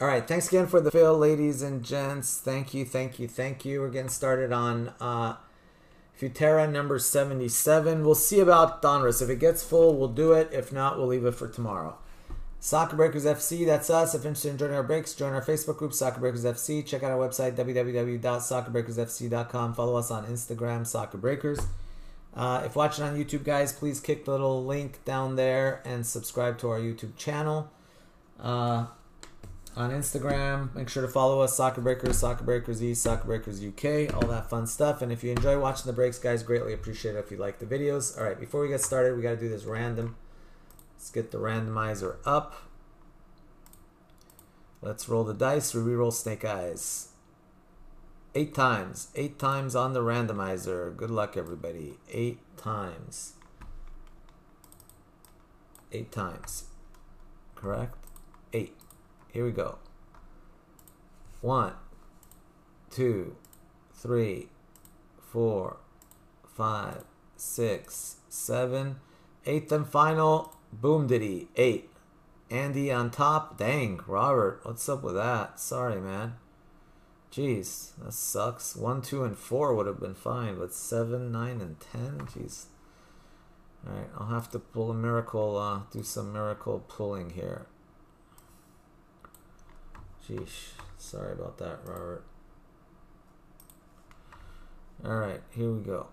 All right, thanks again for the fill, ladies and gents. Thank you, thank you, thank you. We're getting started on uh, Futera number 77. We'll see about Donruss. If it gets full, we'll do it. If not, we'll leave it for tomorrow. Soccer Breakers FC, that's us. If interested in joining our breaks, join our Facebook group, Soccer Breakers FC. Check out our website, www.soccerbreakersfc.com. Follow us on Instagram, Soccer Breakers. Uh, if watching on YouTube, guys, please click the little link down there and subscribe to our YouTube channel. Uh, on Instagram. Make sure to follow us, Soccer Breakers, Soccer Breakers East, Soccer Breakers UK, all that fun stuff. And if you enjoy watching the breaks, guys, greatly appreciate it if you like the videos. All right, before we get started, we got to do this random. Let's get the randomizer up. Let's roll the dice. We re-roll Snake Eyes. Eight times. Eight times on the randomizer. Good luck, everybody. Eight times. Eight times. Correct? Here we go. One, two, three, four, five, six, seven, eighth and final. Boom diddy. Eight. Andy on top. Dang, Robert, what's up with that? Sorry, man. Jeez, that sucks. One, two, and four would have been fine, but seven, nine, and ten. Jeez. All right, I'll have to pull a miracle. Uh, do some miracle pulling here. Sheesh. Sorry about that, Robert. Alright, here we go.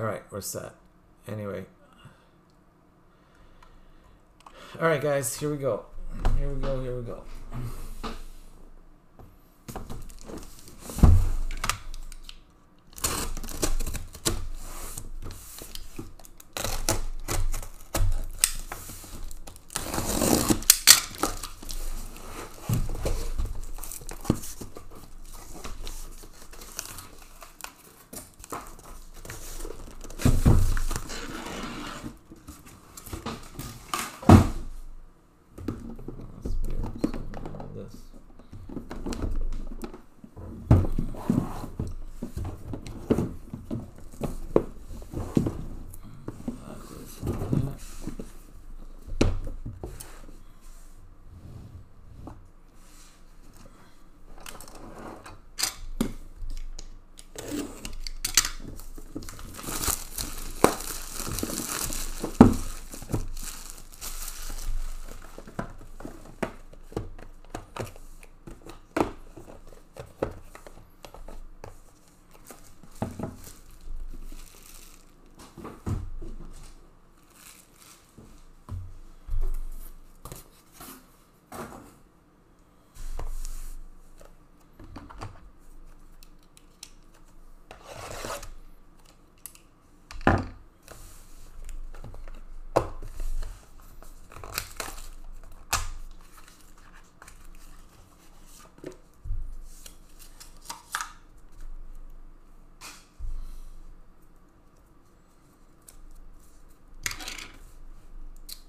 All right, we're set. Anyway. All right, guys, here we go. Here we go, here we go. Must be something wrong with this. That is that.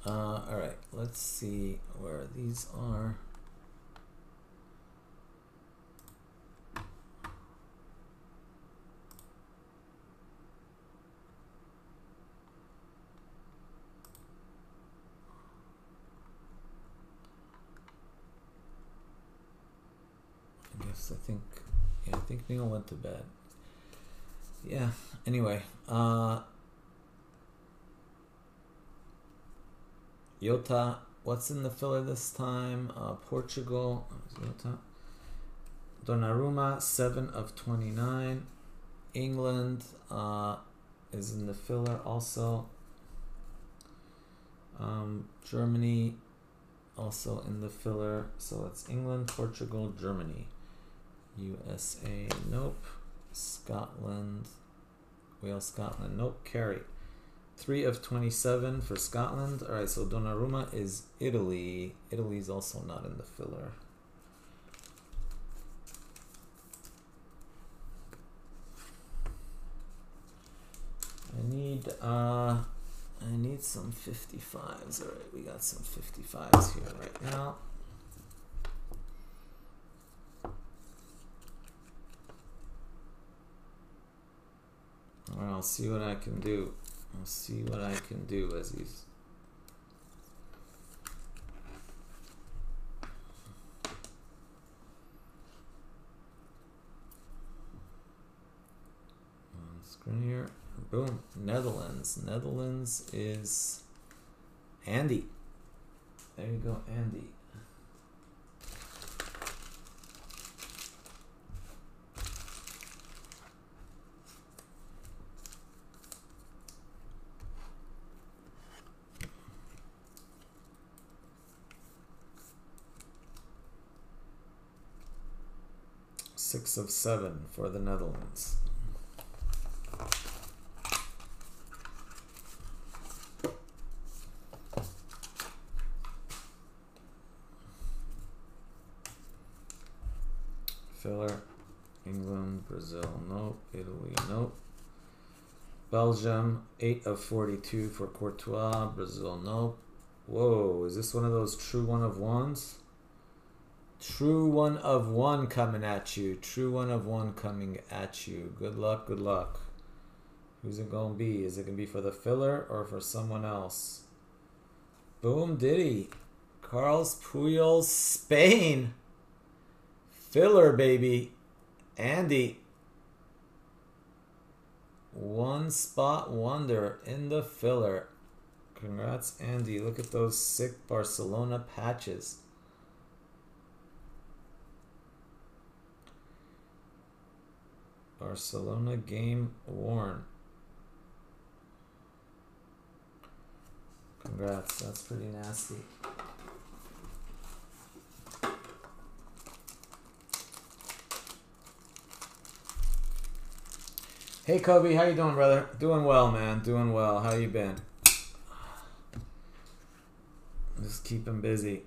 Uh, all right, let's see where these are. I guess I think, yeah, I think Neil went to bed. Yeah. Anyway, uh, Jota, what's in the filler this time? Uh, Portugal, Jota. Donnarumma, 7 of 29. England uh, is in the filler also. Um, Germany also in the filler. So it's England, Portugal, Germany. USA, nope. Scotland, Wales, Scotland, nope. Kerry. 3 of 27 for Scotland. All right, so Donnarumma is Italy. Italy's also not in the filler. I need uh I need some 55s. All right, we got some 55s here right now. All right, I'll see what I can do. I'll see what I can do as he's on screen here. Boom. Netherlands. Netherlands is Andy. There you go, Andy. Six of seven for the Netherlands. Filler. England, Brazil, nope. Italy, nope. Belgium, 8 of 42 for Courtois. Brazil, nope. Whoa, is this one of those true one of ones? True one of one coming at you. True one of one coming at you. Good luck, good luck. Who's it going to be? Is it going to be for the filler or for someone else? Boom, Diddy. Carlos Puyol, Spain. Filler, baby. Andy. One spot wonder in the filler. Congrats, Andy. Look at those sick Barcelona patches. Barcelona game worn. Congrats, that's pretty nasty. Hey Kobe, how you doing, brother? Doing well, man. Doing well. How you been? Just keeping busy.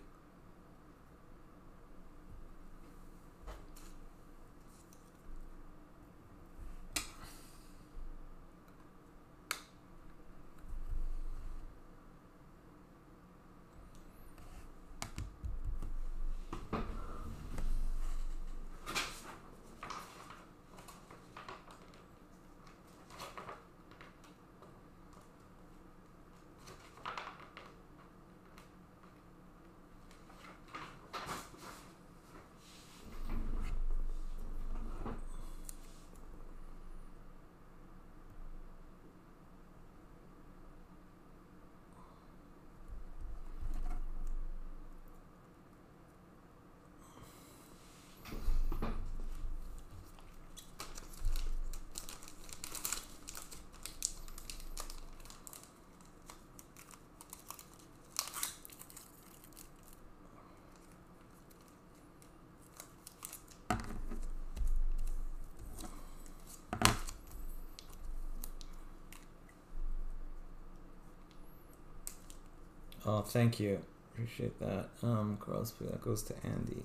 Oh, thank you. Appreciate that. Um, Carlos, that goes to Andy.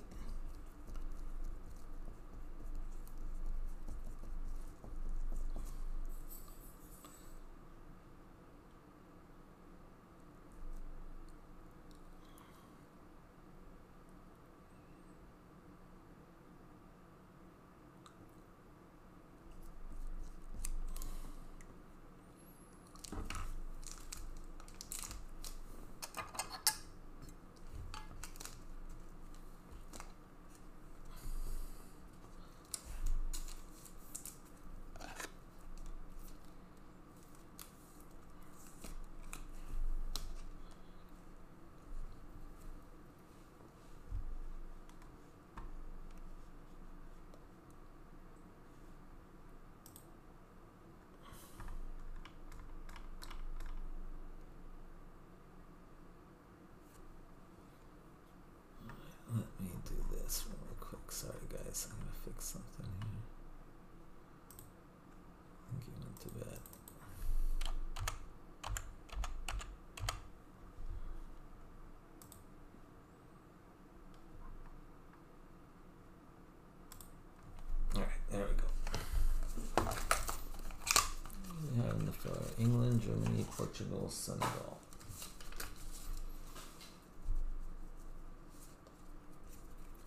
Senegal.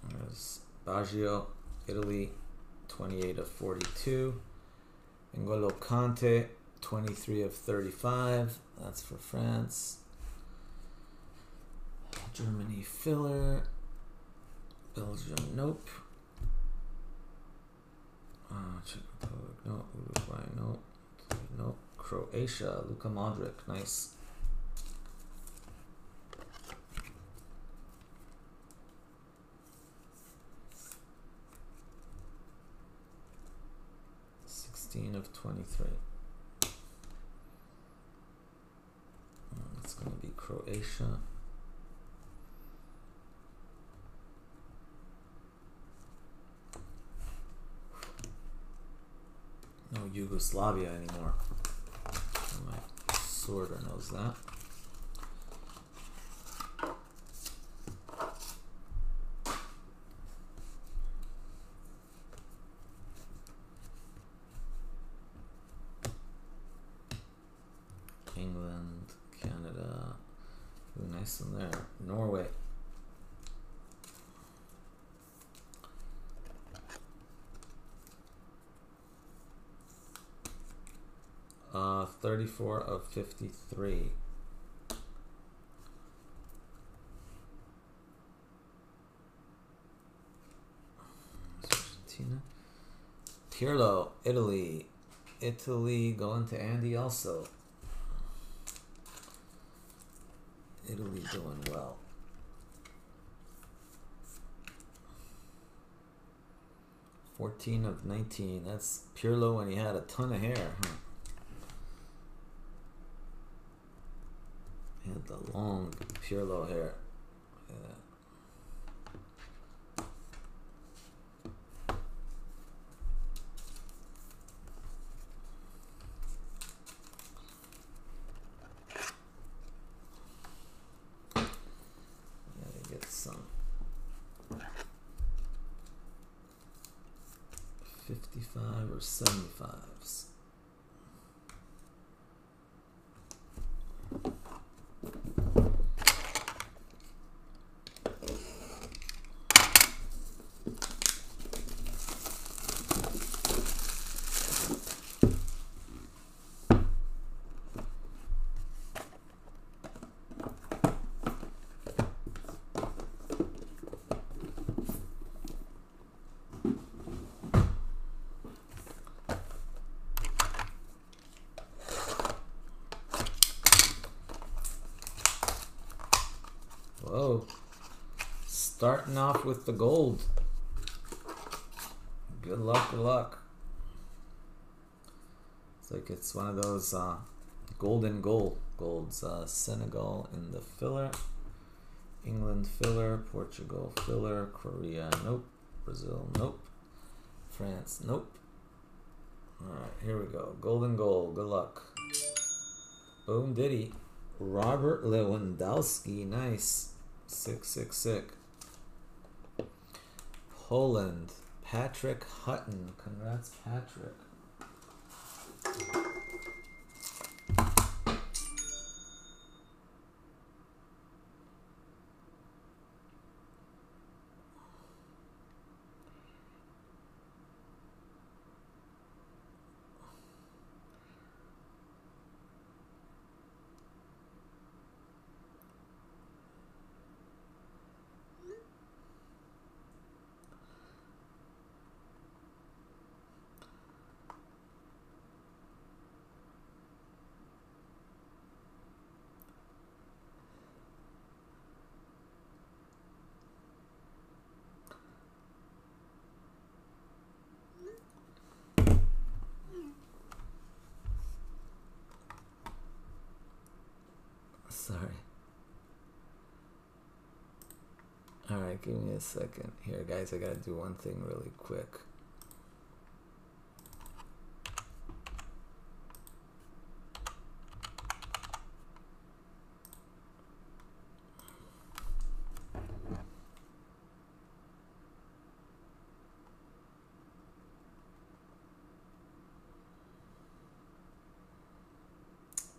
There's Baggio, Italy, 28 of 42. N'Golo Kanté, 23 of 35. That's for France. Germany filler. Belgium, nope. Uh, Czech Republic, no. Uruguay, no. Nope. Croatia, Luka Modric, nice. Sixteen of twenty-three. Uh, It's gonna be Croatia. No Yugoslavia anymore. Sorter knows that. England, Canada. Ooh, nice one there. Norway. Uh, 34 of 53. Argentina. Pirlo, Italy. Italy going to Andy also. Italy doing well. Fourteen of nineteen. That's Pirlo when he had a ton of hair, huh? He had the long little hair. Gotta get some fifty-five or seventy-fives. Whoa. Starting off with the gold. Good luck, good luck. It's like it's one of those uh, golden goal golds. Uh, Senegal in the filler. England filler. Portugal filler. Korea, nope. Brazil, nope. France, nope. Alright, here we go. Golden goal. Good luck. Boom diddy. Robert Lewandowski, nice. Sick, sick, sick. Poland, Patrick Hutton. Congrats, Patrick. Give me a second here, guys. I gotta do one thing really quick.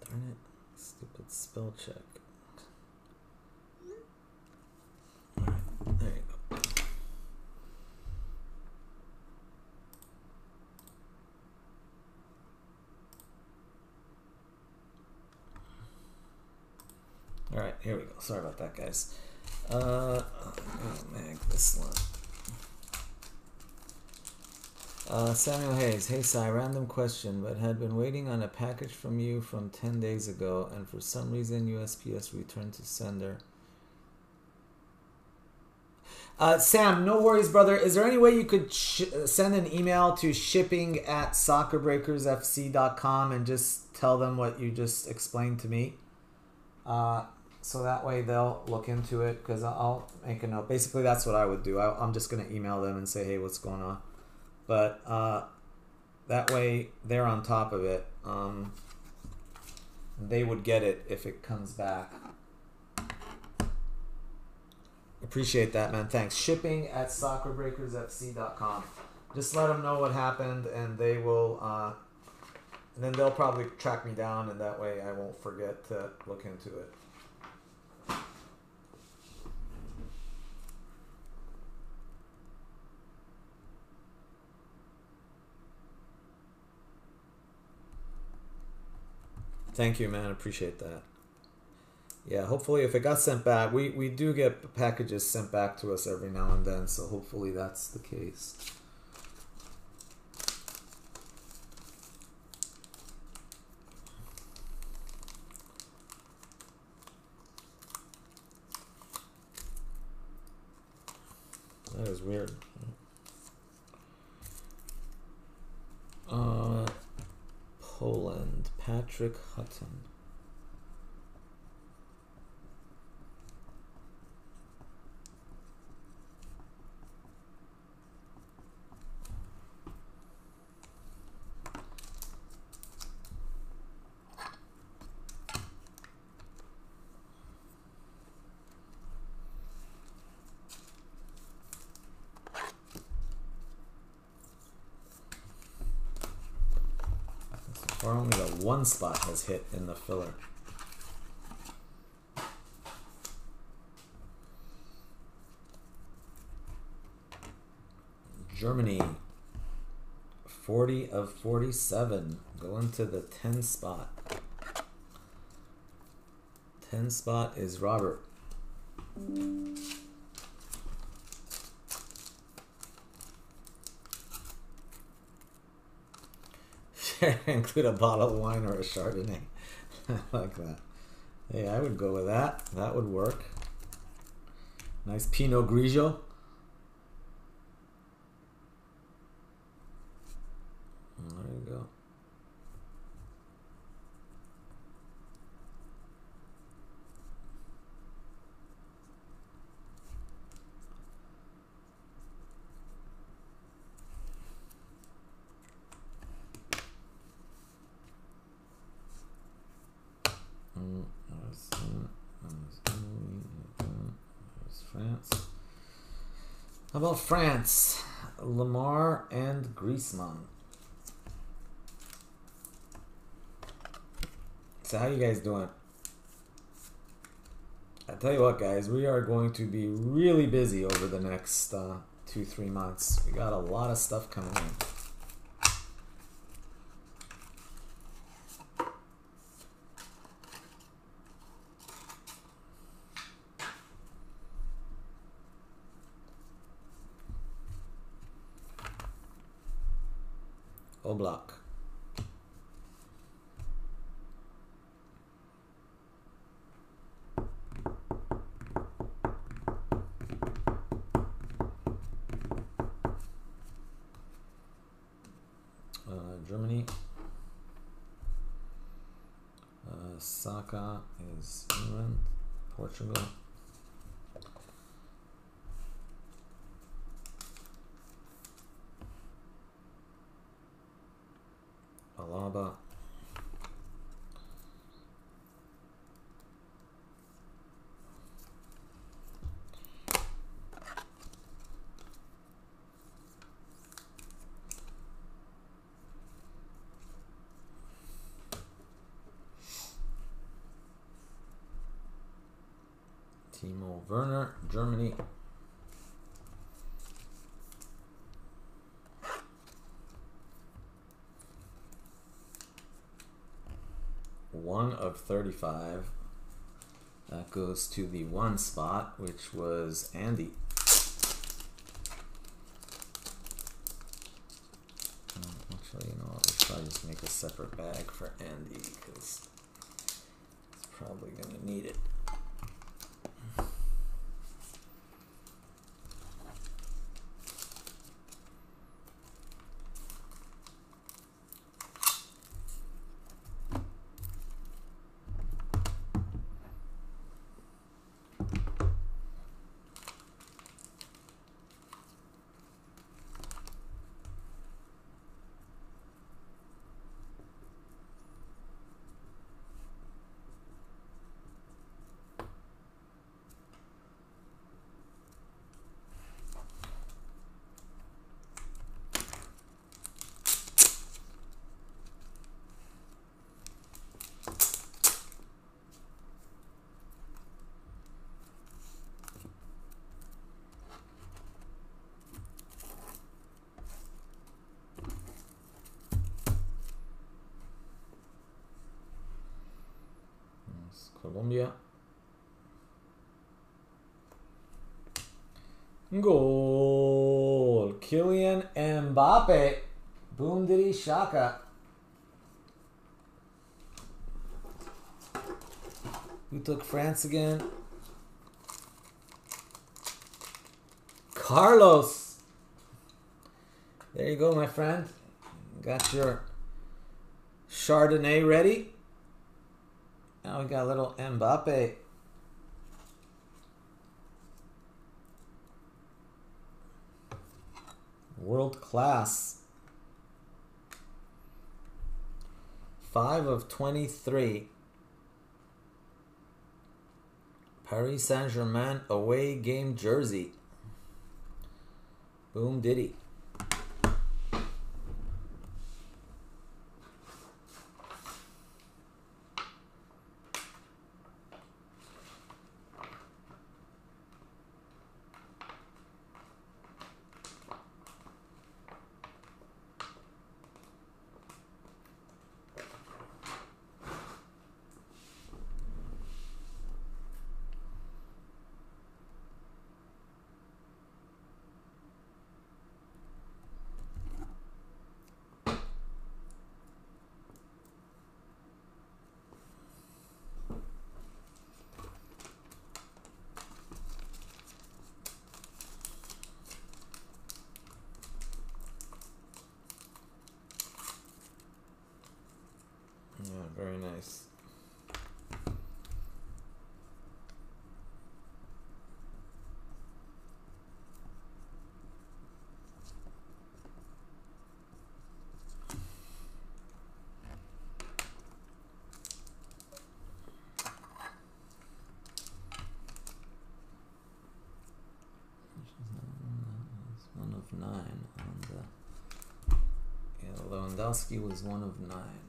Darn it. Stupid spell check. Alright, there you go. Alright, here we go. Sorry about that, guys. Uh, oh, man, this one. Uh, Samuel Hayes, hey Sai, random question, but had been waiting on a package from you from 10 days ago, and for some reason USPS returned to sender. Uh, Sam, no worries, brother. Is there any way you could sh- send an email to shipping at soccerbreakersfc.com and just tell them what you just explained to me? Uh, so that way they'll look into it because I'll make a note. Basically, that's what I would do. I, I'm just going to email them and say, hey, what's going on? but uh, that way they're on top of it. Um, they would get it if it comes back. Appreciate that, man. Thanks. Shipping at soccerbreakersfc.com. Just let them know what happened, and they will. Uh, and then they'll probably track me down, and that way I won't forget to look into it. Thank you, man. Appreciate that. Yeah, hopefully, if it got sent back, we, we do get packages sent back to us every now and then, so hopefully that's the case. That is weird. Uh, Poland, Patrick Hutton. Far, only the one spot has hit in the filler. Germany, 40 of 47, going to the 10 spot. 10 spot is Robert. Include a bottle of wine or a Chardonnay. I like that. Hey, I would go with that. That would work. Nice Pinot Grigio. There you go. Mm, there's, uh, there's Italy, uh, there's France. About France? Lemar and Griezmann. So how you guys doing? I tell you what, guys, we are going to be really busy over the next uh, two, three months. We got a lot of stuff coming in. Oblak. Uh, Germany. Uh, Saka is England. Portugal. Timo Werner, Germany. One of 35. That goes to the one spot, which was Andy. Um, actually, you know, I'll probably just make a separate bag for Andy because he's probably going to need it. Colombia. Goal. Kylian Mbappe. Boom diddy shaka. Who took France again? Carlos. There you go, my friend. Got your Chardonnay ready. Now we got a little Mbappe. World class. Five of 23. Paris Saint Germain away game jersey. Boom Diddy. Yeah, very nice. It's One of nine on the. Yeah, Lewandowski was one of nine.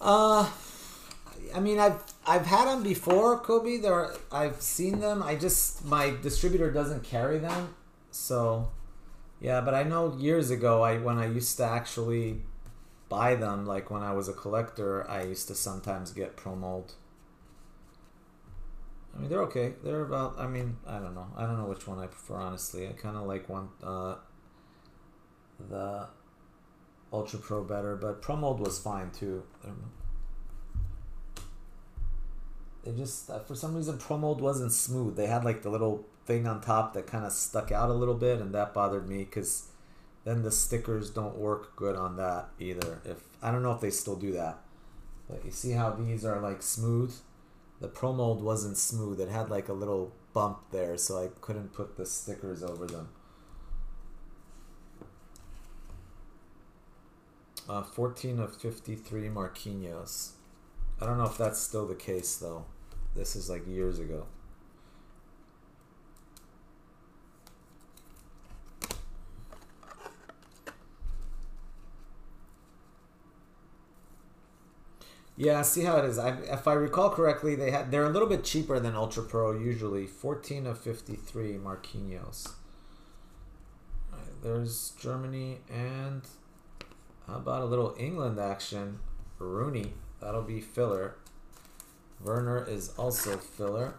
Uh, I mean, I've I've had them before, Kobe. There, I've seen them. I just my distributor doesn't carry them, so yeah. But I know years ago, I when I used to actually buy them, like when I was a collector, I used to sometimes get Pro Mold. I mean, they're okay. They're about. I mean, I don't know. I don't know which one I prefer. Honestly, I kind of like one. Uh, the Ultra Pro better, but Pro Mold was fine too. They just uh, for some reason Pro Mold wasn't smooth. They had like the little thing on top that kind of stuck out a little bit, and that bothered me because then the stickers don't work good on that either. If I don't know if they still do that, but you see how these are like smooth. The Pro Mold wasn't smooth. It had like a little bump there, so I couldn't put the stickers over them. Uh, 14 of 53 Marquinhos. I don't know if that's still the case though. This is like years ago. Yeah, see how it is. I, if I recall correctly, they had they're a little bit cheaper than Ultra Pro usually. Fourteen of fifty-three, Marquinhos. All right, there's Germany and how about a little England action? Rooney, that'll be filler. Werner is also filler.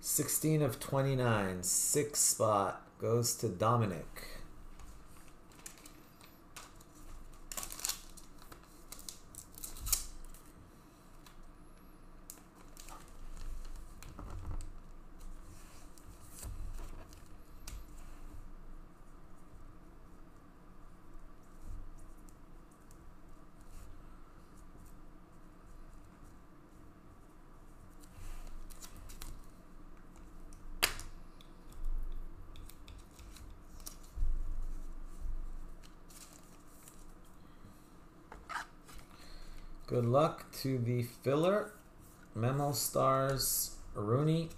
Sixteen of twenty-nine, six spot goes to Dominic. Good luck to the filler. Memo stars Rooney.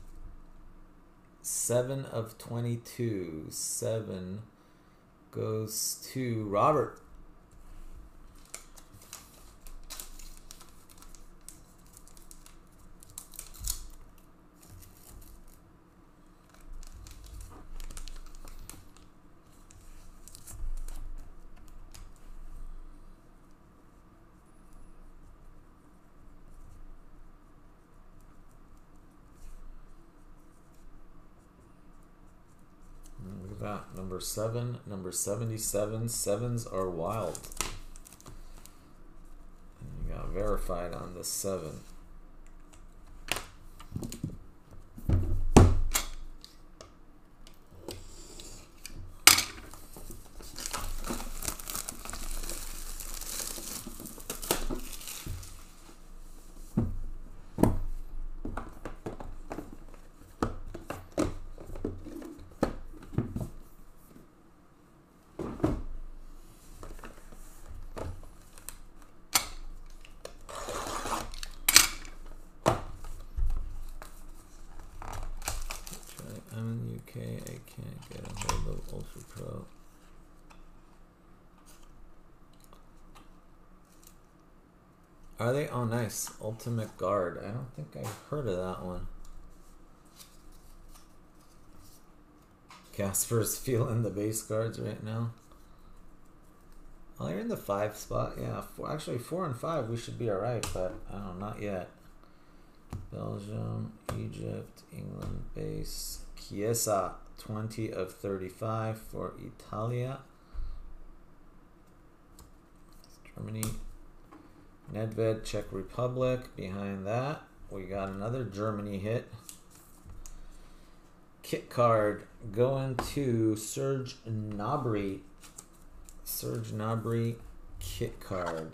Seven of 22. Seven goes to Robert. that. Number seven, number 77. Sevens are wild. And you got verified on the seven. Oh, nice. Ultimate Guard. I don't think I've heard of that one. Casper's feeling the base guards right now. Oh, you're in the five spot. Yeah, four, actually four and five, we should be all right, but I don't know, not yet. Belgium, Egypt, England base. Chiesa, 20 of 35 for Italia. Germany, Nedved, Czech Republic. Behind that, we got another Germany hit. Kit card going to Serge Gnabry. Serge Gnabry kit card.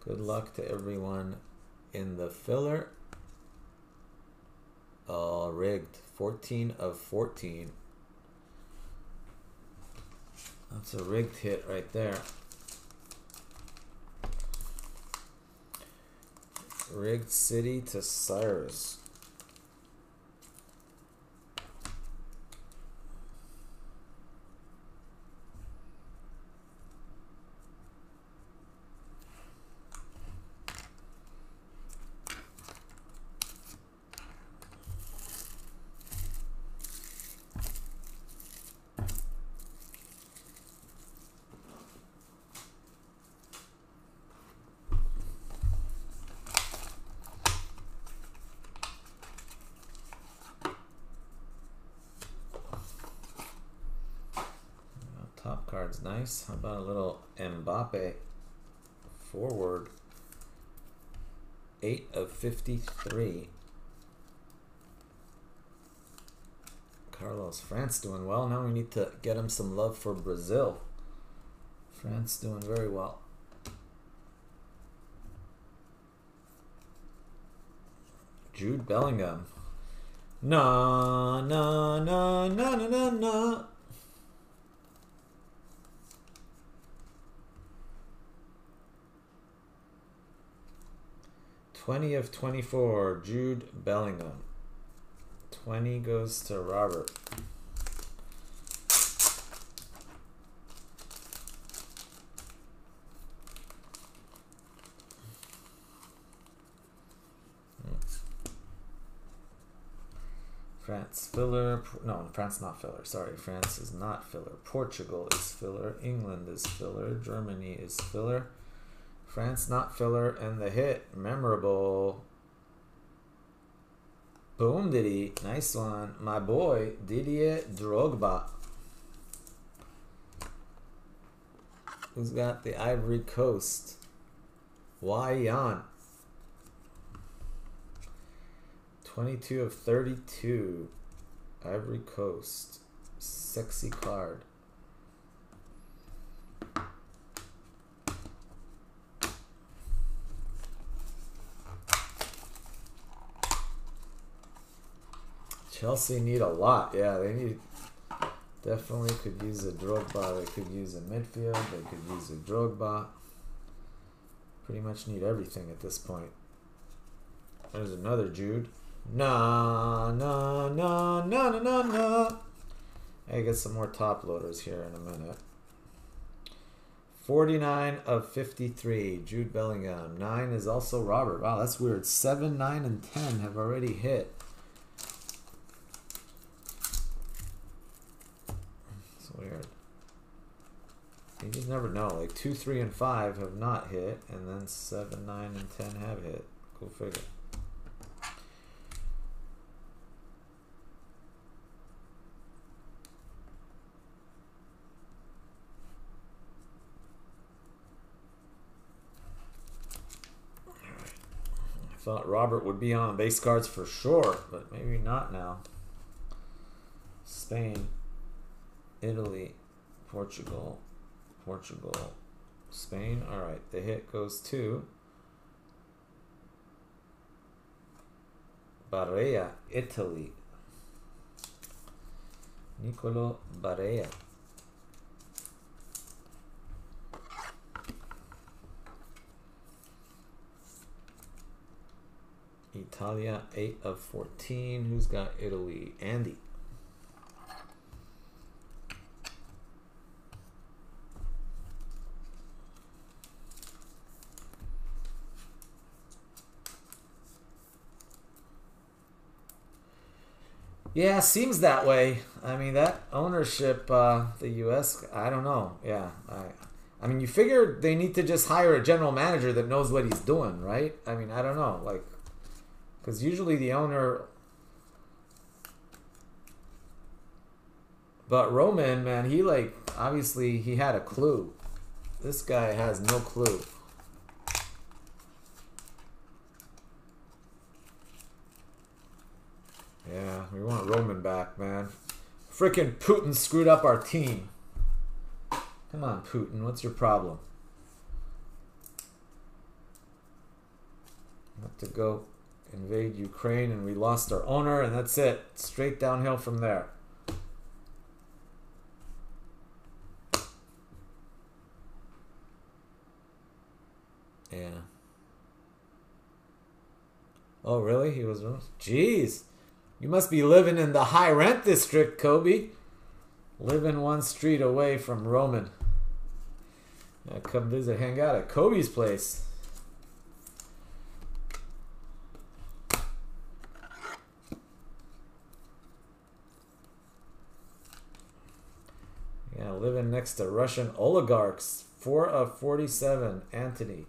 Good luck to everyone in the filler. Oh, rigged. 14 of 14. That's a rigged hit right there. Rigged City to Cyrus. card's nice. How about a little Mbappe forward? 8 of 53. Carlos France doing well. Now we need to get him some love for Brazil. France doing very well. Jude Bellingham. Na na na na na na na. 20 of 24, Jude Bellingham. 20 goes to Robert. France filler. No, France not filler. Sorry, France is not filler. Portugal is filler. England is filler. Germany is filler. France not filler. And the hit, memorable. Boom, Diddy. Nice one. My boy, Didier Drogba. Who's got the Ivory Coast? Why, Yan. 22 of 32. Ivory Coast. Sexy card. Chelsea need a lot. Yeah, they need definitely could use a Drogba. They could use a midfield. They could use a Drogba. Pretty much need everything at this point. There's another Jude. Na na na na na na na. I get some more top loaders here in a minute. 49 of 53, Jude Bellingham. 9 is also Robert. Wow, that's weird. 7, 9, and 10 have already hit. It's weird. You just never know. Like 2, 3, and 5 have not hit, and then 7, 9, and 10 have hit. Cool figure. Thought Robert would be on base cards for sure, but maybe not now. Spain, Italy, Portugal, Portugal, Spain. All right, the hit goes to Barella, Italy. Nicolo Barella. Italia, 8 of 14. Who's got Italy? Andy. Yeah, seems that way. I mean, that ownership, uh, the U.S., I don't know. Yeah, I, I mean, you figure they need to just hire a general manager that knows what he's doing, right? I mean, I don't know. Like, because usually the owner. But Roman, man, he like obviously he had a clue. This guy has no clue. Yeah, we want Roman back, man. Freaking Putin screwed up our team. Come on, Putin, what's your problem? Have to go invade Ukraine and we lost our owner, and that's it. Straight downhill from there. Yeah. Oh, really? He was. Jeez. You must be living in the high rent district, Kobe. Living one street away from Roman. Come visit, hang out at Kobe's place. Yeah, living next to Russian oligarchs. 4 of 47, Anthony.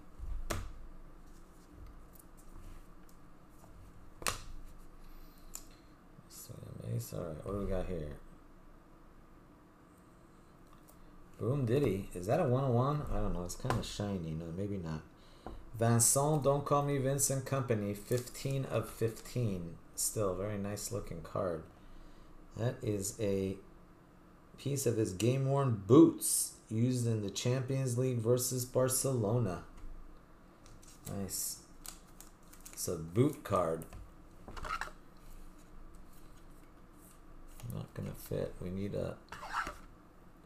Alright, what do we got here? Boom Diddy. Is that a 101? I don't know. It's kind of shiny. No, maybe not. Vincent, Don't Call Me Vincent Kompany. 15 of 15. Still, very nice looking card. That is a piece of his game worn boots used in the Champions League versus Barcelona. Nice. It's a boot card. Not gonna fit. We need a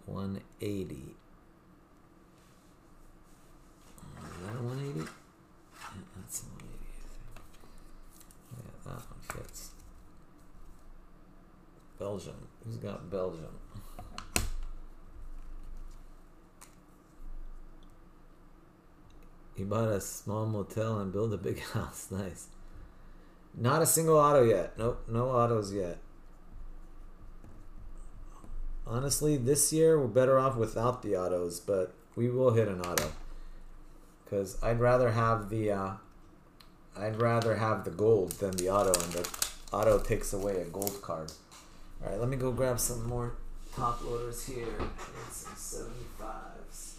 180. Is that a 180? Yeah, that's a 180, Yeah, that one fits. Belgium. Who's got Belgium? He bought a small motel and built a big house. Nice. Not a single auto yet. Nope, no autos yet. honestly, this year we're better off without the autos, but we will hit an auto. Because I'd rather have the uh, I'd rather have the gold than the auto, and the auto takes away a gold card. All right, let me go grab some more top loaders here. And some 75s.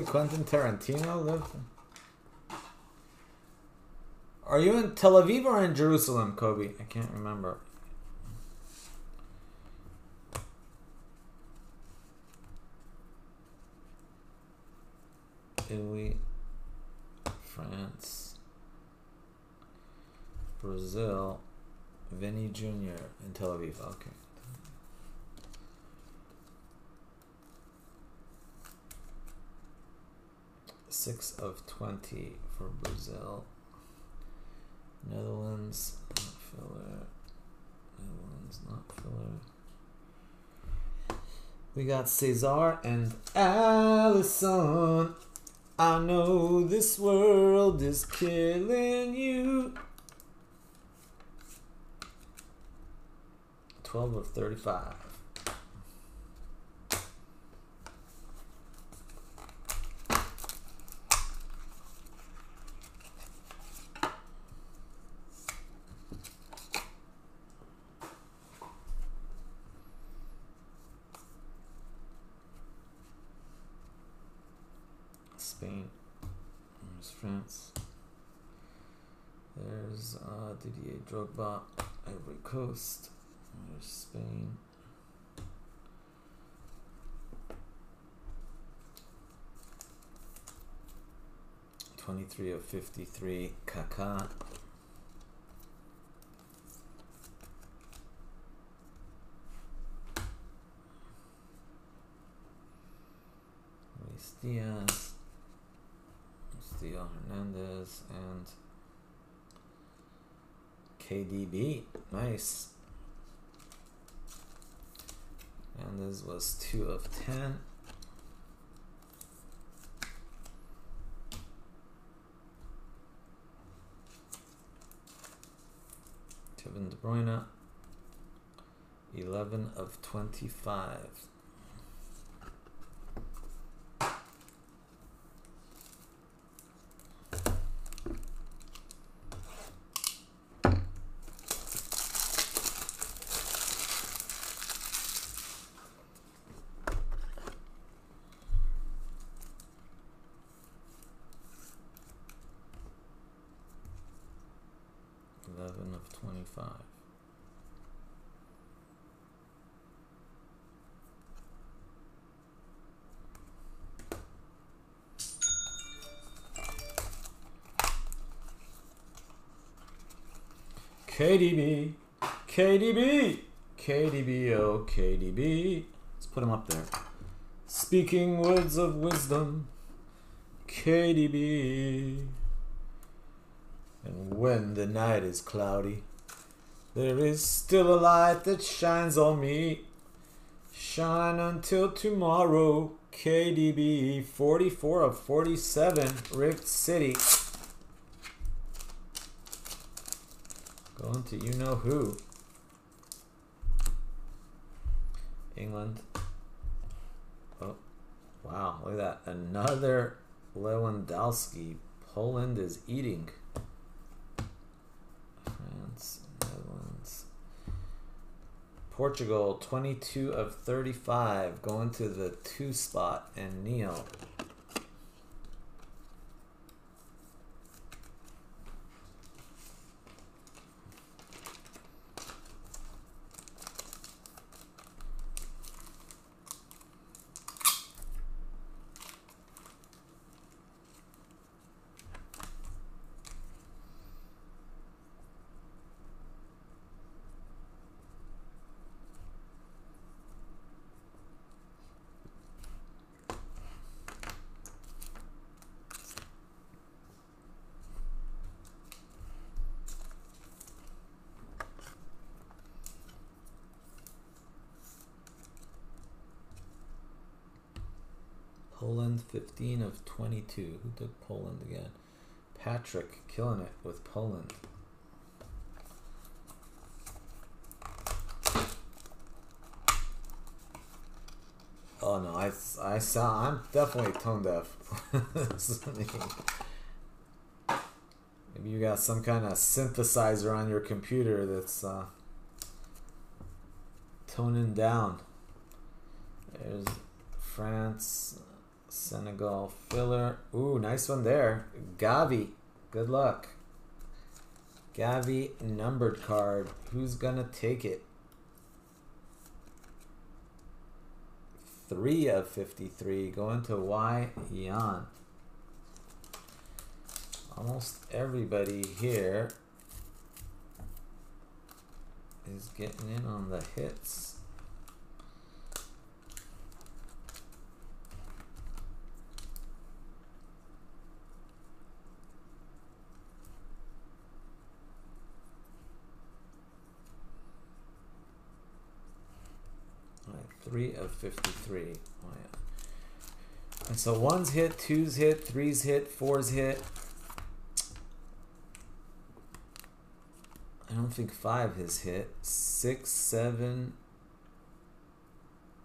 Quentin Tarantino? Are you in Tel Aviv or in Jerusalem, Kobe? I can't remember. Italy, France, Brazil, Vini Jr. in Tel Aviv. Okay. Six of 20 for Brazil. Netherlands, not filler. Netherlands, not filler. We got Cesar and Alisson. I know this world is killing you. 12 of 35. Spain. There's France. There's uh, Didier Drogba, Ivory Coast. There's Spain. Twenty-three of fifty-three, Kaká. Luis Diaz. Theo Hernandez and KDB. Nice. And this was 2 of 10. Kevin De Bruyne, 11 of 25. KDB, KDB, KDB, oh KDB. Let's put him up there. Speaking words of wisdom, KDB. And when the night is cloudy, there is still a light that shines on me. Shine until tomorrow. KDB 44 of 47 Rift City. Going to you know who. England. Oh, wow, look at that. Another Lewandowski. Poland is eating. France, Netherlands. Portugal, 22 of 35, going to the two spot, and Neil. Poland 15 22. Who took Poland again? Patrick killing it with Poland. Oh no, I, I sound, I'm definitely tone deaf. Maybe you got some kind of synthesizer on your computer that's uh, toning down. There's France, Senegal filler. Ooh, nice one there. Gavi. Good luck. Gavi numbered card. Who's gonna take it? Three of 53 going to Y Yan. Almost everybody here is getting in on the hits. Three of 53. Oh, yeah. And so one's hit, two's hit, three's hit, four's hit. I don't think five has hit. Six, seven,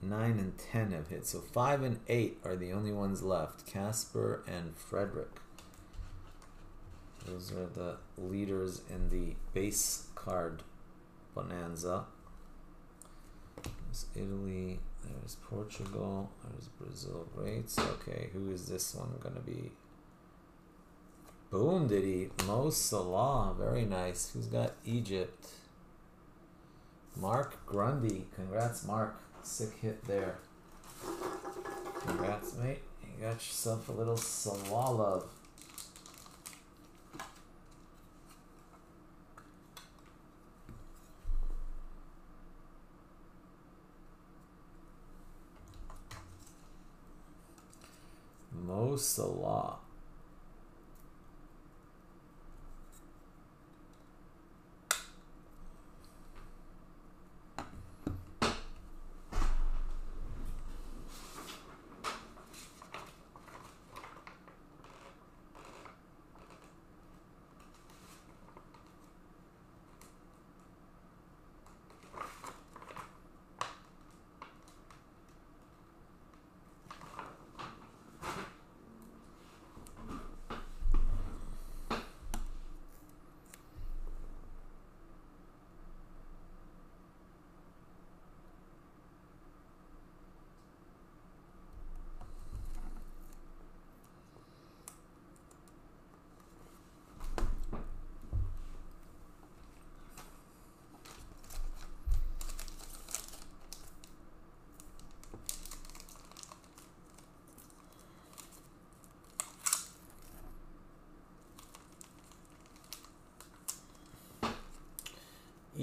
nine, and ten have hit. So five and eight are the only ones left. Casper and Frederick. Those are the leaders in the base card bonanza. Italy, there's Portugal, there's Brazil. Great. Okay, who is this one gonna be? Boom, did he? Mo Salah, very nice. Who's got Egypt? Mark Grundy. Congrats, Mark. Sick hit there. Congrats, mate. You got yourself a little Salah love. Mo Salah.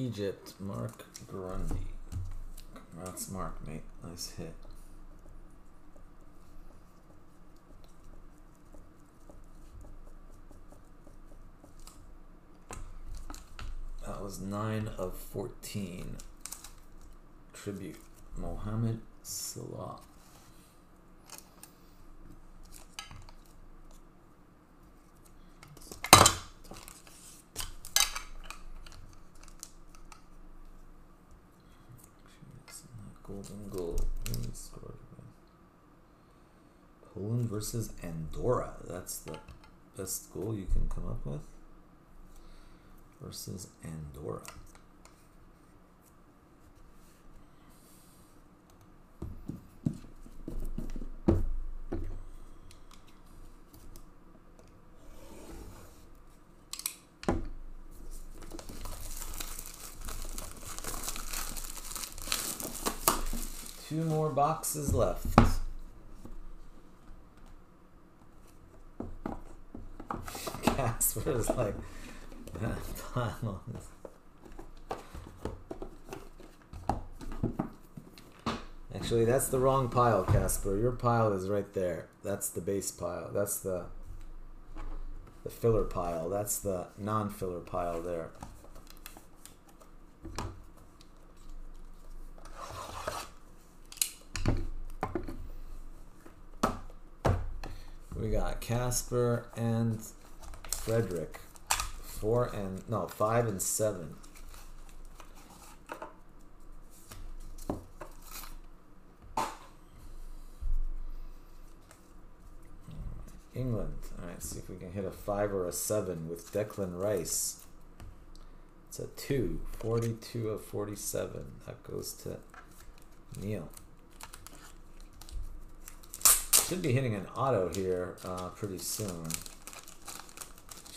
Egypt, Mark Grundy. That's Mark, mate. Nice hit. That was 9 of 14. Tribute. Mohammed Salah. golden goal. Poland versus Andorra. That's the best goal you can come up with. Versus Andorra. Two more boxes left. Casper is like, pile on this. Actually, that's the wrong pile, Casper. Your pile is right there. That's the base pile. That's the the filler pile. That's the non-filler pile there. We got Casper and Frederick. Four and no, five and seven. England. All right, see if we can hit a five or a seven with Declan Rice. It's a two. 42 of 47. That goes to Neil. Should be hitting an auto here uh, pretty soon.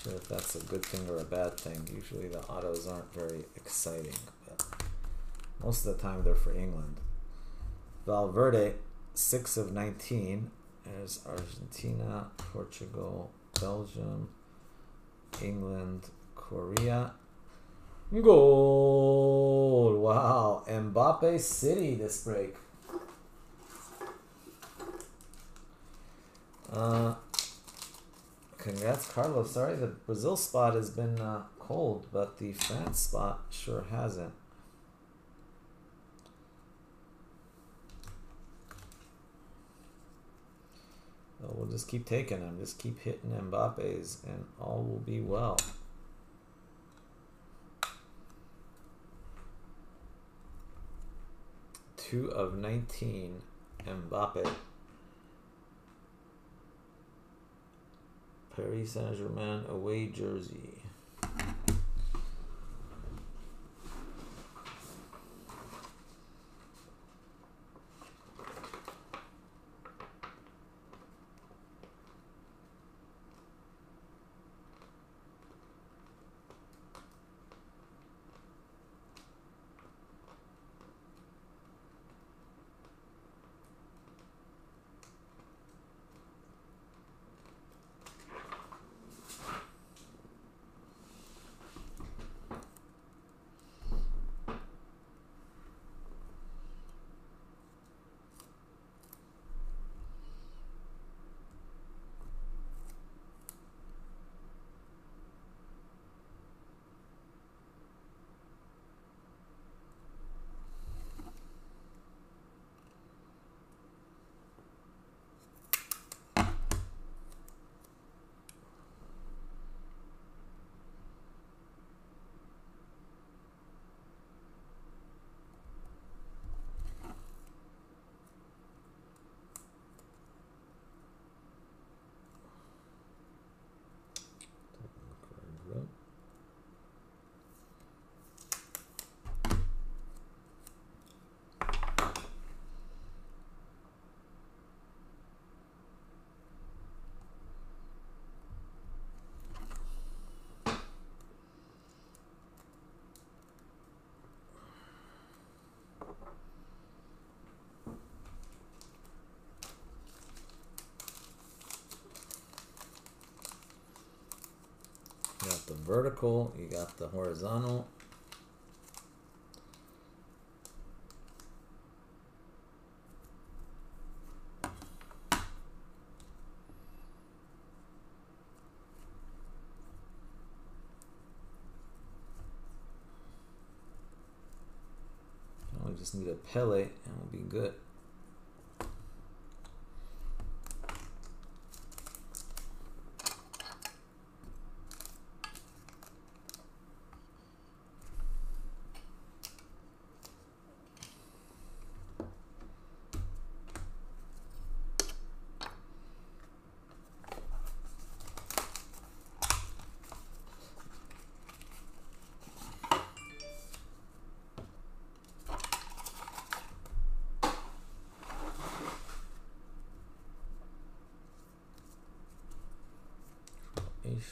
Sure if that's a good thing or a bad thing. Usually the autos aren't very exciting, but most of the time they're for England. Valverde, 6 of 19. There's Argentina, Portugal, Belgium, England, Korea. Goal! Wow. Mbappe City this break. Uh, congrats, Carlos. Sorry, the Brazil spot has been uh, cold, but the France spot sure hasn't. So we'll just keep taking them. Just keep hitting Mbappe's, and all will be well. Two of 19, Mbappe. Paris Saint-Germain away jersey. You got the vertical, you got the horizontal. We just need a Pele and we'll be good.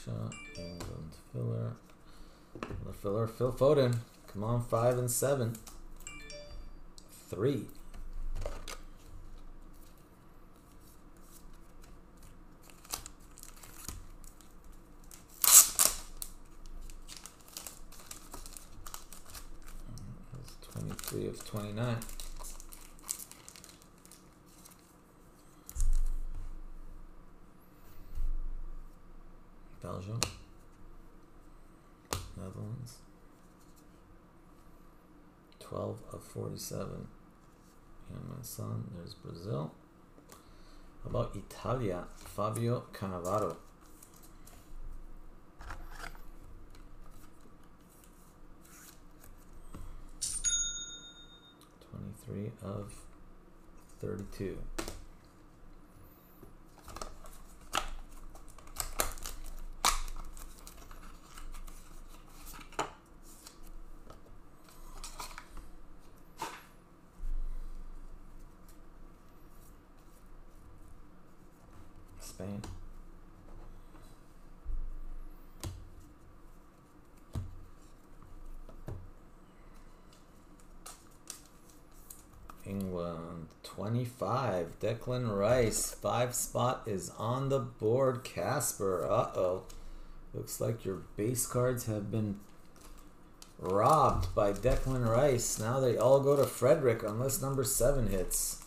Croatia, England filler. The filler, Phil Foden. Come on, five and seven. Three. That's 23 of 29. Belgium, Netherlands, 12 of 47. And my son, there's Brazil. How about Italia, Fabio Cannavaro. Twenty-three of thirty-two. Spain. England 25. Declan Rice. Five spot is on the board. Casper. Uh oh. Looks like your base cards have been robbed by Declan Rice. Now they all go to Frederick unless number seven hits.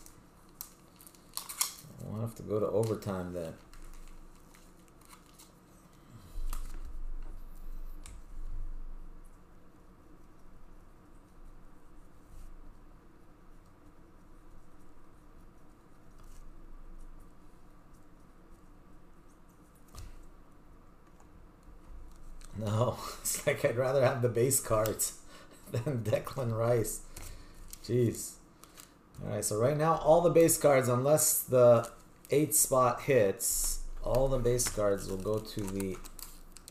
We'll have to go to overtime then. No, I'd rather have the base cards than Declan Rice. Jeez. Alright, so right now all the base cards, unless the 8 spot hits, all the base cards will go to the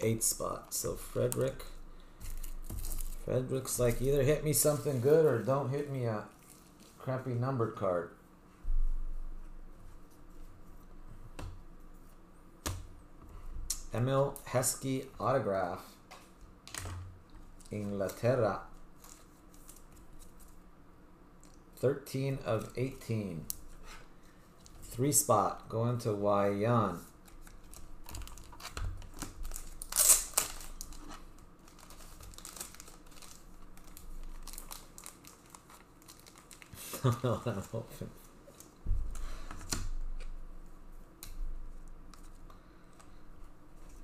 8 spot. So Frederick, Frederick's like either hit me something good or don't hit me a crappy numbered card. Emile Heskey autograph. Inglaterra. 13 of 18. Three spot going to open.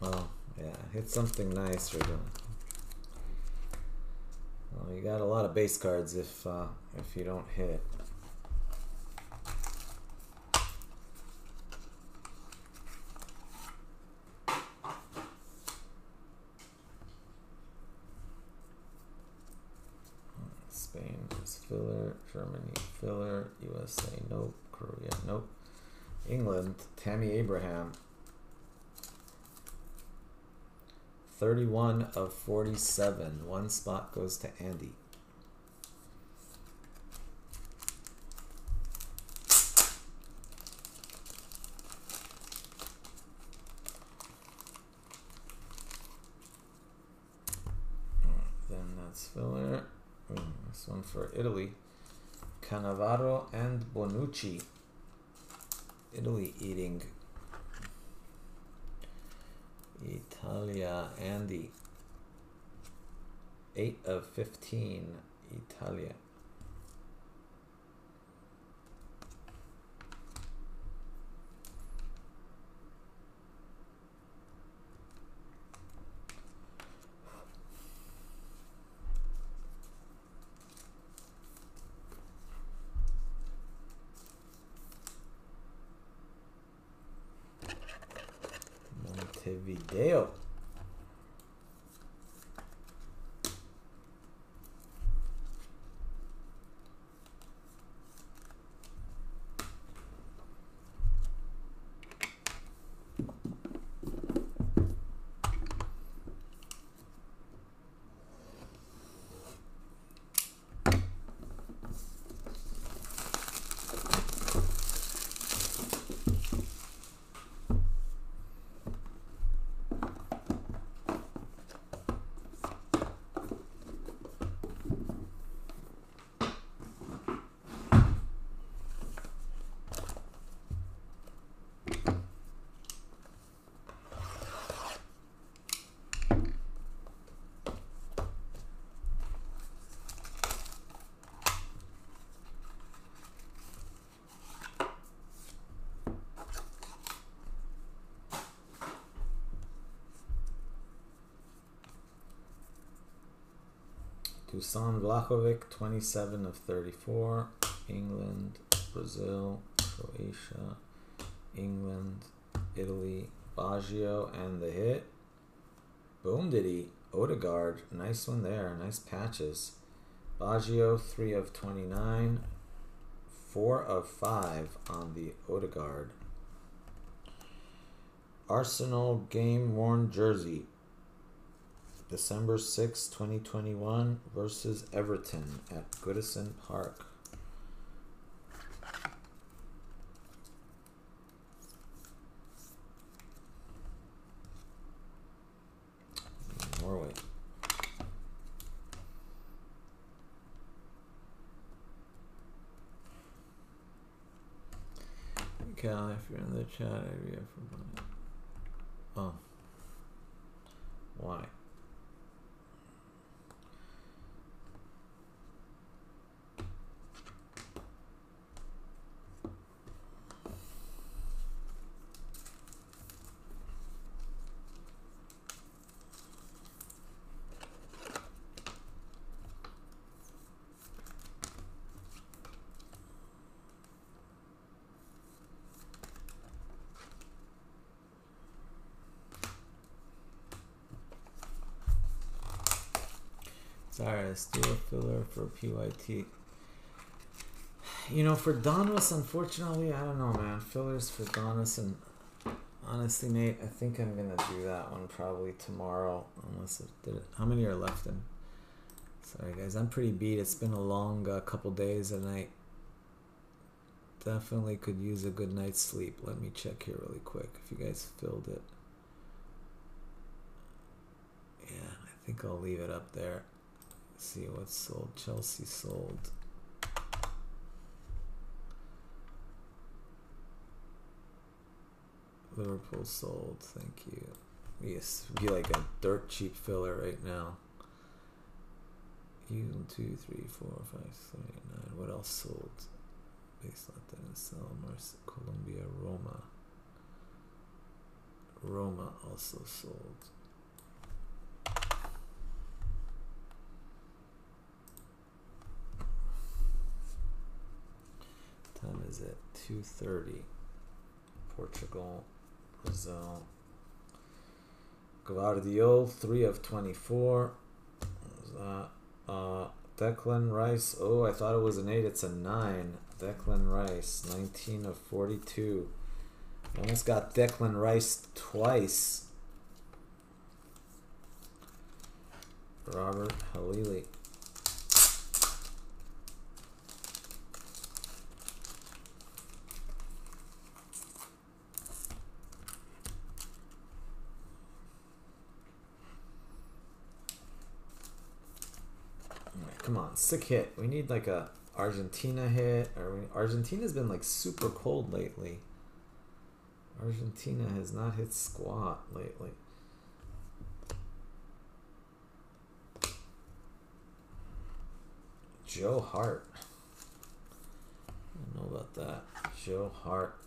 Oh, yeah, hit something nice them. Got a lot of base cards if uh, if you don't hit. Spain is filler, Germany filler, USA nope, Korea nope, England Tammy Abraham. 31 of 47. One spot goes to Andy. Then that's filler. This one for Italy. Cannavaro and Bonucci. Italy eating Italia, Andy. 8 of 15, Italia. Dusan Vlahovic, 27 of 34. England, Brazil, Croatia, England, Italy, Baggio, and the hit. Boom diddy. Odegaard, nice one there. Nice patches. Baggio, 3 of 29. 4 of 5 on the Odegaard. Arsenal game worn jersey. December 6, 2021 versus Everton at Goodison Park. Norway. Cal, if you're in the chat area for Oh. Why? Let's do a filler for PYT. You know, for Donis, unfortunately, I don't know, man. Fillers for Donis, and honestly, Nate, I think I'm gonna do that one probably tomorrow, unless it did it. How many are left in? Sorry, guys, I'm pretty beat. It's been a long uh, couple days, and I definitely could use a good night's sleep. Let me check here really quick if you guys filled it. Yeah, I think I'll leave it up there see what's sold. Chelsea sold. Liverpool sold. Thank you. Yes, be like a dirt cheap filler right now. One, two, three, four, five, six, nine. What else sold? Base Latin, Salmars, uh, Colombia, Roma. Roma also sold. Time is it? 2.30. Portugal, Brazil. Gvardiol, 3 of 24. Uh, uh, Declan Rice. Oh, I thought it was an 8. It's a 9. Declan Rice, 19 of 42. Almost got Declan Rice twice. Robert Halili. Come on, sick hit. We need like a Argentina hit. Or Argentina's been like super cold lately. Argentina has not hit squat lately. Joe Hart. I don't know about that. Joe Hart.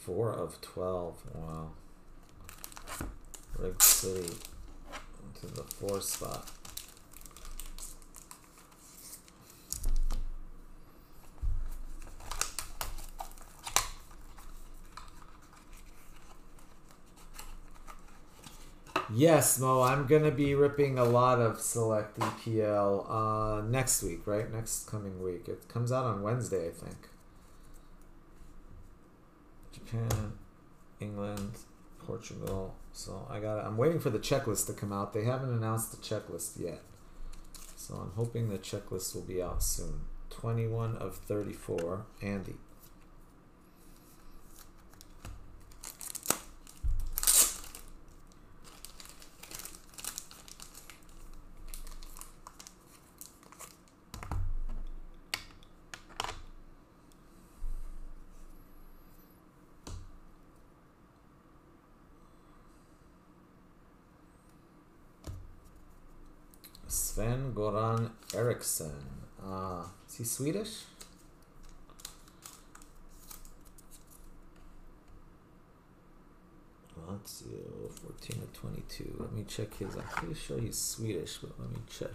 Four of twelve. Wow. Red City to the four spot. Yes, Mo, I'm gonna be ripping a lot of select EPL uh, next week, right? Next coming week. It comes out on Wednesday, I think. Japan, England, Portugal. So I got. I'm waiting for the checklist to come out. They haven't announced the checklist yet. So I'm hoping the checklist will be out soon. 21 of 34. Andy. Sven Goran Eriksson. Uh, is he Swedish? Lazio, 14 to 22. Let me check his. I'm pretty sure he's Swedish, but let me check.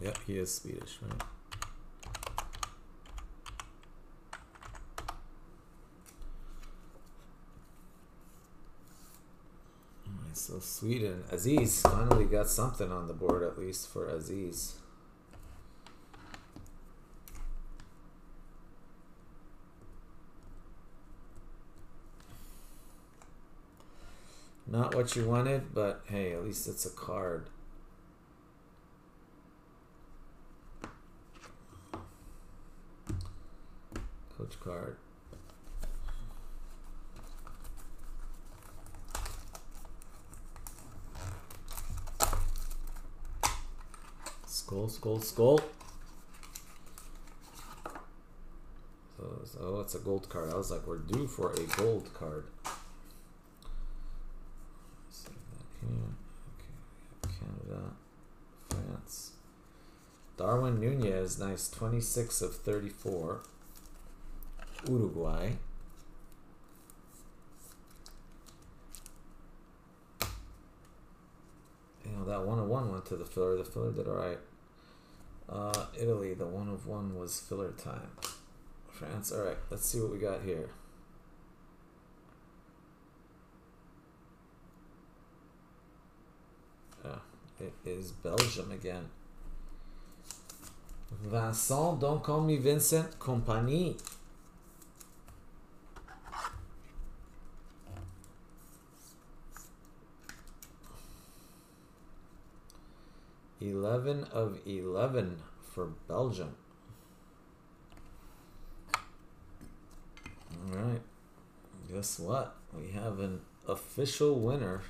Yep, he is Swedish, right? Alright, Sweden. Aziz finally got something on the board, at least for Aziz. Not what you wanted, but hey, at least it's a card. Coach card. Skull, skull, skull. So, so it's a gold card. I was like, we're due for a gold card. Canada, France. Darwin Nunez, nice, 26 of 34. Uruguay. You know, that one of one went to the filler. The filler did alright. Uh, Italy, the one of one was filler time. France, alright, let's see what we got here. Yeah, it is Belgium again. Vincent, don't call me Vincent, Kompany. Eleven of eleven for Belgium. All right. Guess what? We have an official winner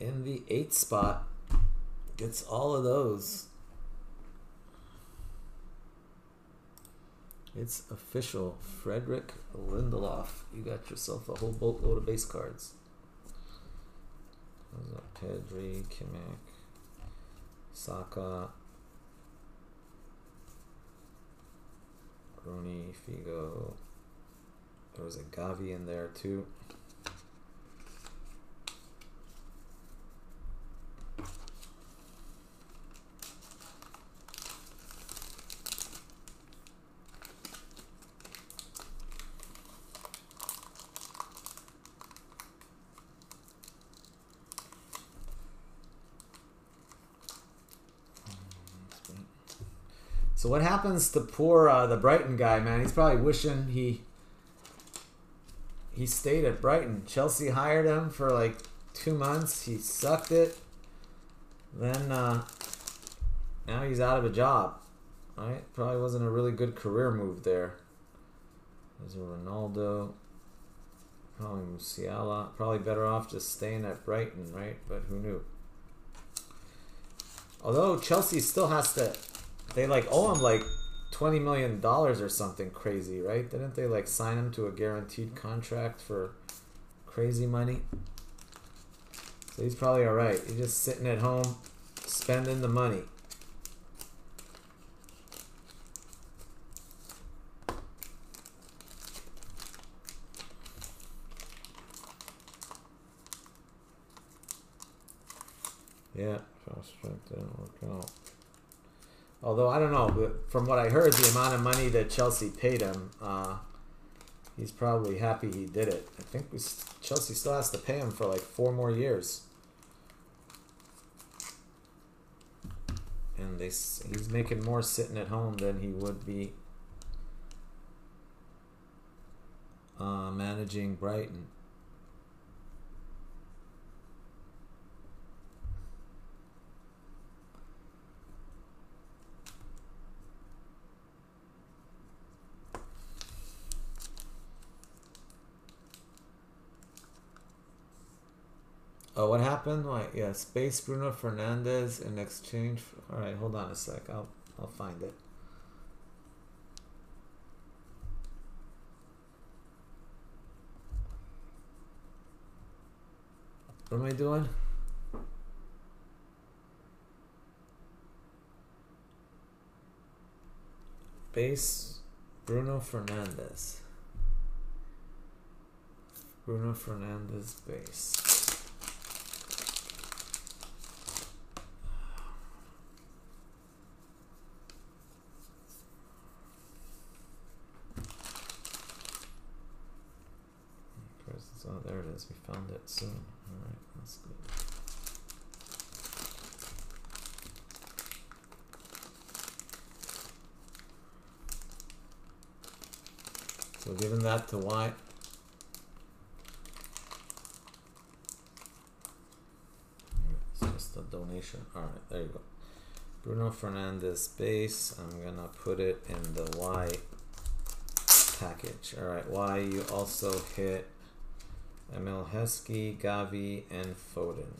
in the eight spot. Gets all of those. It's official. Frederick Lindelof. You got yourself a whole boatload of base cards. Pedri, Kimmich, Saka, Rooney, Figo. There was a Gavi in there too. What happens to poor uh, the Brighton guy, man? He's probably wishing he he stayed at Brighton. Chelsea hired him for like two months. He sucked it. Then uh, now he's out of a job. Right? Probably wasn't a really good career move there. There's a Ronaldo. Probably Musiala. Probably better off just staying at Brighton, right? But who knew? Although Chelsea still has to they like owe him like twenty million dollars or something crazy, right? Didn't they like sign him to a guaranteed contract for crazy money? So he's probably all right. He's just sitting at home, spending the money. Yeah, fast strength didn't work out. Although I don't know, but from what I heard, the amount of money that Chelsea paid him, uh, he's probably happy he did it. I think we, Chelsea still has to pay him for like four more years. And they, he's making more sitting at home than he would be uh, managing Brighton. Oh, what happened? Like, yeah, space Bruno Fernandes in exchange. For, all right, hold on a sec. I'll I'll find it. What am I doing? base Bruno Fernandes. Bruno Fernandes base. We found it soon. All right, that's good. So given that to White. It's just a donation. All right, there you go. Bruno Fernandes base. I'm gonna put it in the Y package. All right, Y. You also hit Emile Heskey, Gavi, and Foden.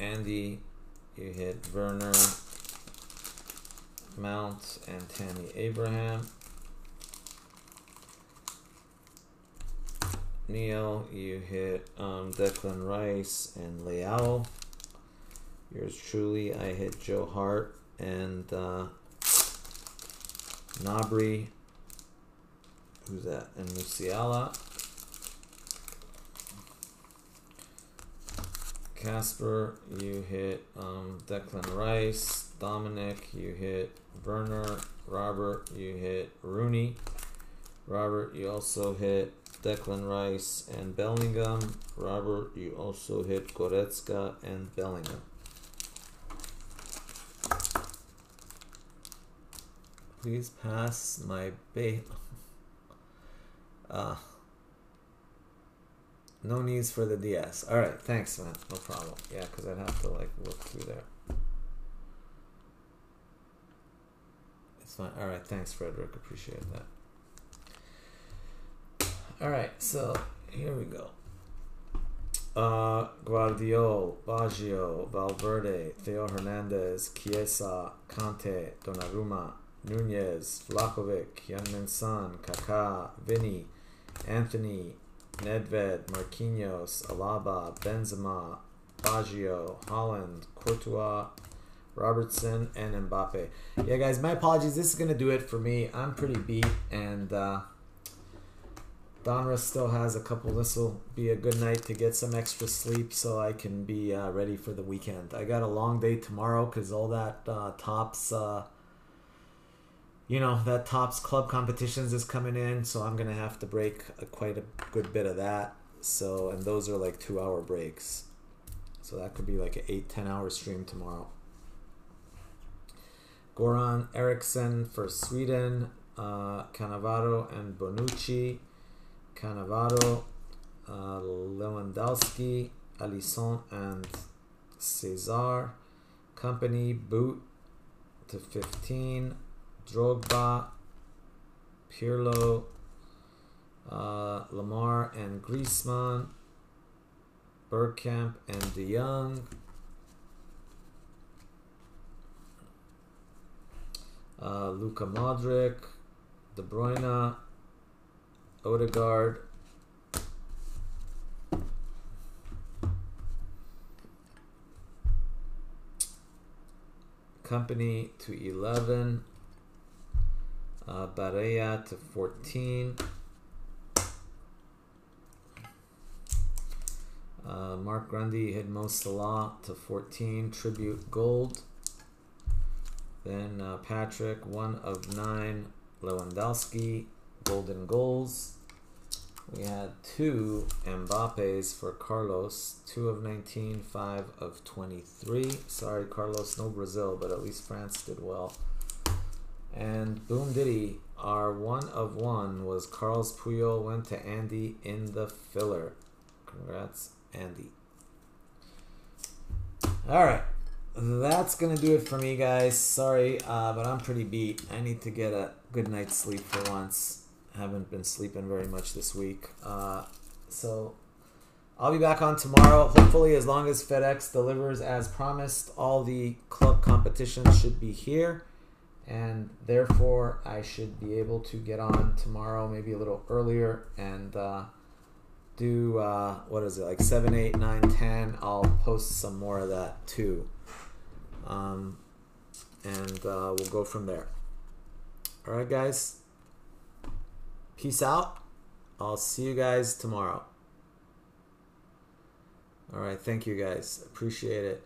Andy, you hit Werner, Mount, and Tammy Abraham. Neil, you hit um, Declan Rice and Leao. Yours truly, I hit Joe Hart and uh, Gnabry. Who's that? And Musiala. Casper, you hit um, Declan Rice. Dominic, you hit Werner. Robert, you hit Rooney. Robert, you also hit Declan Rice and Bellingham. Robert, you also hit Goretzka and Bellingham. Please pass my bait. Uh, no needs for the DS. All right, thanks, man. No problem. Yeah, because I'd have to like look through there. It's fine. All right, thanks, Frederick. Appreciate that. All right, so here we go. Uh, Gvardiol, Baggio, Valverde, Theo Hernandez, Chiesa, Conte, Donnarumma, Nunez, Vlahovic, Heung-min Son, Kaká, Vinny, Antony, Nedved, Marquinhos, Alaba, Benzema, Baggio, Haaland, Courtois, Robertson, and Mbappe. Yeah, guys, my apologies. This is going to do it for me. I'm pretty beat, and uh, Donruss still has a couple. This will be a good night to get some extra sleep so I can be uh, ready for the weekend. I got a long day tomorrow because all that uh, Topps. Uh, you know that Topps club competitions is coming in so i'm gonna have to break a, quite a good bit of that. So and those are like two hour breaks. So that could be like an eight ten hour stream tomorrow. Goran eriksson for sweden uh, Cannavaro and bonucci Cannavaro uh, lewandowski alisson and cesar. Kompany boot to 15 Drogba, Pirlo, uh, Lemar and Griezmann, Bergkamp and De Jong, uh, Luka Modric, De Bruyne, Odegaard, Kompany to 11, uh, Barea to 14. Uh, Mark Grundy hit Mo Salah to 14. Tribute Gold. Then uh, Patrick, one of nine. Lewandowski, Golden Goals. We had two Mbappes for Carlos, two of 19, five of 23. Sorry, Carlos, no Brazil, but at least France did well. And boom diddy, our one of one was Carlos Puyol went to Andy in the filler. Congrats, Andy. All right, that's gonna do it for me, guys. Sorry, uh, but I'm pretty beat. I need to get a good night's sleep for once. Haven't been sleeping very much this week. Uh, so I'll be back on tomorrow. Hopefully, as long as FedEx delivers as promised, all the club competitions should be here and therefore I should be able to get on tomorrow, maybe a little earlier, and uh, do uh, what is it like 7, 8, 9, 10. I'll post some more of that too. Um, and uh, we'll go from there. All right, guys. Peace out. I'll see you guys tomorrow. All right. Thank you, guys. Appreciate it.